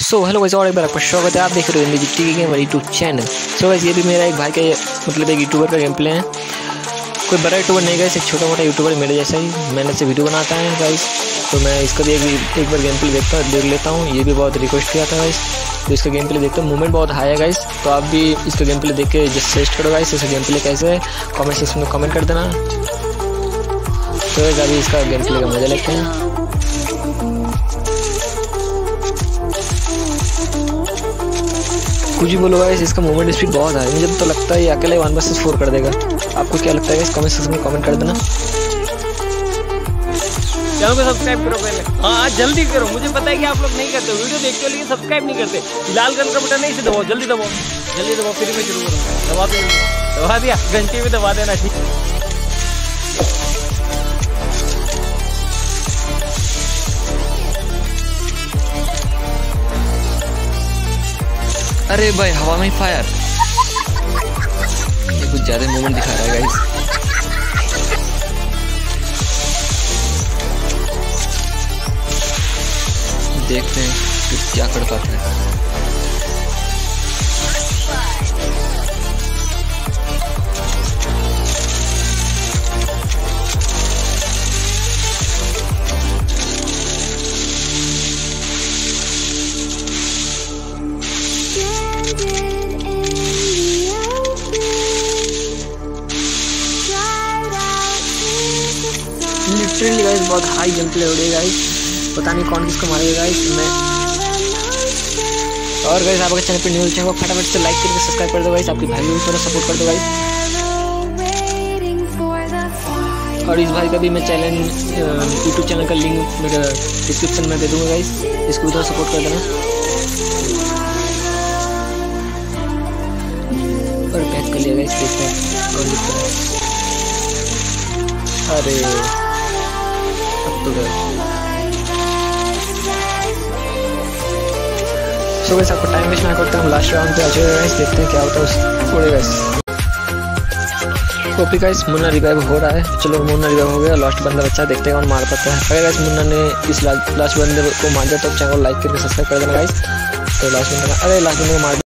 So hello guys और एक बार आपका स्वागत है। आप देख रहे हो indie T game YouTube channel so guys ये भी मेरा एक भाई का मतलब एक यूट्यूबर का गेम प्ले है। कोई बड़ा यूट्यूबर नहीं गाइस एक छोटा मोटा यूट्यूबर मेरे जैसा ही। मैंने से वीडियो बनाता है गाइस तो मैं इसका भी एक, एक बार गेम प्ले देखता देख लेता हूँ। ये भी बहुत रिक्वेस्ट किया था गाइस तो इसका गेम प्ले देखता हूँ। मूवमेंट बहुत हाई है गाइस तो आप भी इसका गेम प्ले देख के जस्ट टेस्ट करो गाइस इसका गेम प्ले कैसे है। कॉमेंट सेक्शन में कॉमेंट कर देना। तो अभी इसका गेम प्ले का मज़ा लेते हैं। कुछ भी बोलो गाइस इसका मूवमेंट स्पीड बहुत है। मुझे तो लगता है ये अकेले वन वर्सेस फोर कर देगा। आपको क्या लगता है इस कमेंट सेक्शन में कमेंट कर देना। चैनल को सब्सक्राइब करो पहले। हाँ जल्दी करो। मुझे पता है कि आप लोग नहीं करते। वीडियो देखते हो लेकिन सब्सक्राइब नहीं करते। लाल कलर का बटन नहीं से दबाओ। जल्दी दबाओ। जल्दी दबाओ, फिर मैं शुरू करूँगा। दबा दो। दबा दिया। घंटी भी दबा देना, ठीक अरे भाई, हवा में फायर ये कुछ ज़्यादा मूवमेंट दिखा रहा है गाइस देखते हैं क्या कर पाते हैं। लिटरली गाइस बहुत हाई हो रही है गाइस पता नहीं कौन किसको मारेगा गाइस मैं और गाइस आप अगर चैनल पे न्यू चैनल को फटाफट से लाइक करके सब्सक्राइब कर दो गाइस आपके भाई को थोड़ा सपोर्ट कर दो गाइस और इस भाई का भी मैं चैनल यूट्यूब चैनल का लिंक मेरे डिस्क्रिप्शन में दे दूँगा गाइस इसको भी थोड़ा सपोर्ट कर देना. पैक कर लिया देखते हैं कौन दिखता है। अरे, अब तो गए सो वैसे आपको टाइम वेस्ट ना करते हम लास्ट राउंड पे आ जाए गाइस देखते हैं क्या होता है पूरे guys copy guys Munna revive हो रहा है। चलो मुन्ना रिवाइव हो गया। लास्ट बंदा बच्चा देखते हैं कौन मार पाता है। अगर गाइस मुन्ना ने इस लास्ट बंदे को मार दिया तो चैनल को लाइक करके सब्सक्राइब कर देना गाइस तो लास्ट बंदा, अरे लास्ट बंदे को मार